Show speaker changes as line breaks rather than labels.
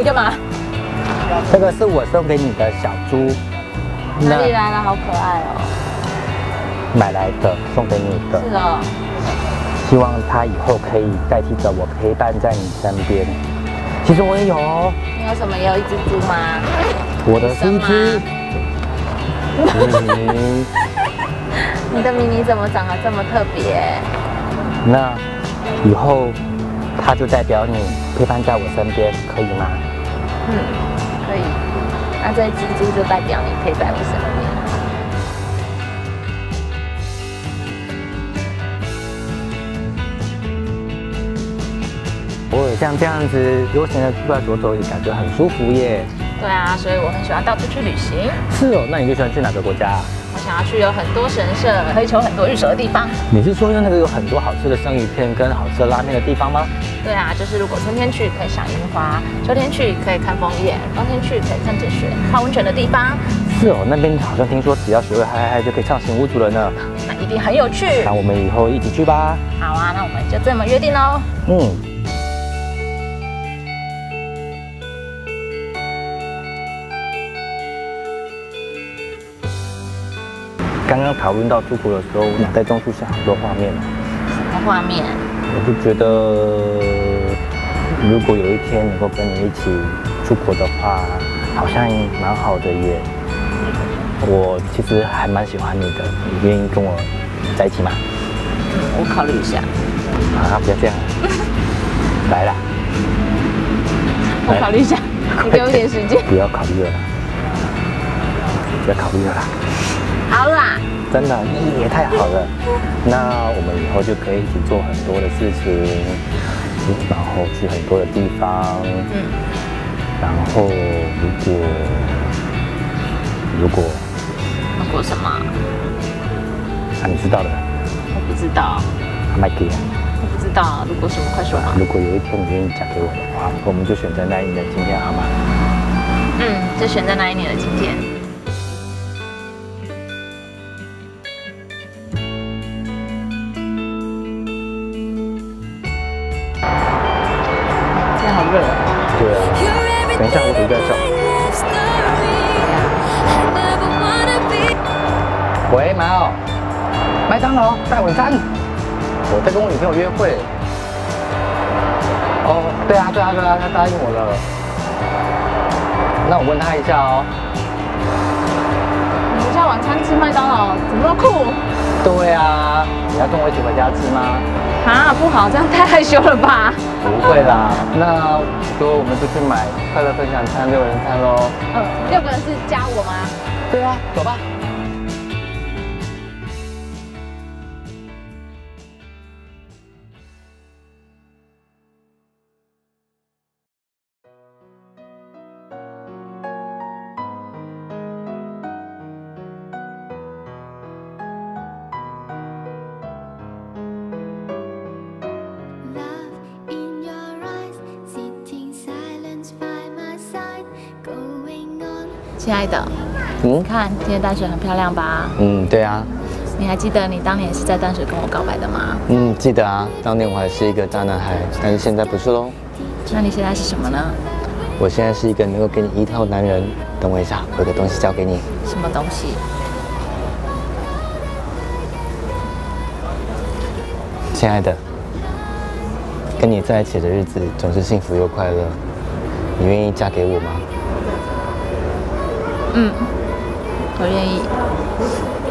你干嘛？
这个是我送给你的小猪，
哪里来的？好可爱哦！
买来的，送给你的。
是哦。
希望它以后可以代替着我陪伴在你身边。其实我也有哦。
你有什么？也有一只猪吗？
我的是一只咪咪。
你的迷你怎么长得这么特别？
那以后它就代表你陪伴在我身边，可以吗？
嗯，可以。那这蜘蛛就代表你陪在我身边。
哦，像这样子悠闲的出来走走，也感觉很舒服耶。
对啊，所以我很喜欢到处去旅行。
是哦，那你最喜欢去哪个国家？
我想要去有很多神社，可以求很多玉手的地方。
你是说那个有很多好吃的生鱼片跟好吃的拉面的地方吗？
对啊，就是如果春天去可以赏樱花，秋天去可以看枫叶，冬天去可以看着雪、泡温泉的地方。
是哦，那边好像听说只要学会嗨嗨嗨就可以唱醒屋主了呢。
那一定很有趣。
那我们以后一起去吧。
好啊，那我们就这么约定喽。嗯。
刚刚讨论到出国的时候，脑袋中出现很多画面
什么画面？
我就觉得，如果有一天能够跟你一起出国的话，好像蛮好的耶。我其实还蛮喜欢你的，你愿意跟我在一起吗？
我考虑一下。
啊，不要这样。来啦。
我考虑一下，你给我点时间。
不要考虑了，不要考虑了啦。
好啦，
真的也太好了。那我们以后就可以一起做很多的事情，然后去很多的地方。嗯。然后如果如果
如果什么？
啊，你知道的。
我不知道。
麦克。
我不知道。如果什么？快说吧。
如果有一天你愿意嫁给我的话，我们就选择那一年的今天，好吗？
嗯，就选择那一年的今天。
等一下我回家叫。喂，毛，麦当劳带晚餐。我在跟我女朋友约会。哦，对啊，对啊，对啊，她答应我了。那我问她一下哦。
你们家晚餐吃麦当劳，怎么那么酷？
对啊，你要跟我一起回家吃吗？
啊，不好，这样太害羞了吧？
不会啦，那说我们就去买快乐分享餐六人餐喽。
嗯，六个人是加我吗？
对啊，走吧。
亲爱的，嗯，看今天淡水很漂亮吧？
嗯，对啊。
你还记得你当年是在淡水跟我告白的吗？
嗯，记得啊。当年我还是一个大男孩，但是现在不是喽。
那你现在是什么呢？
我现在是一个能够给你依靠的男人。等我一下，我有个东西交给你。
什么东西？
亲爱的，跟你在一起的日子总是幸福又快乐。你愿意嫁给我吗？
嗯，我愿意。